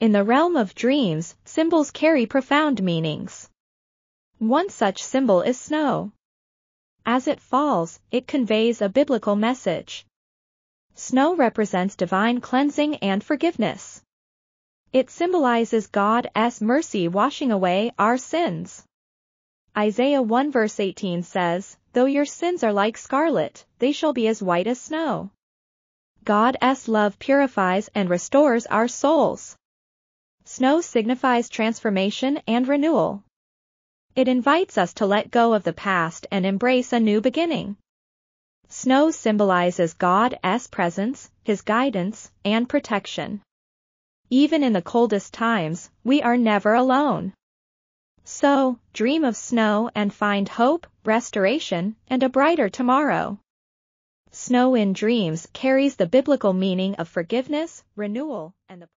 In the realm of dreams, symbols carry profound meanings. One such symbol is snow. As it falls, it conveys a biblical message. Snow represents divine cleansing and forgiveness. It symbolizes God's mercy washing away our sins. Isaiah 1 verse 18 says, Though your sins are like scarlet, they shall be as white as snow. God's love purifies and restores our souls. Snow signifies transformation and renewal. It invites us to let go of the past and embrace a new beginning. Snow symbolizes God's presence, His guidance, and protection. Even in the coldest times, we are never alone. So, dream of snow and find hope, restoration, and a brighter tomorrow. Snow in Dreams carries the biblical meaning of forgiveness, renewal, and the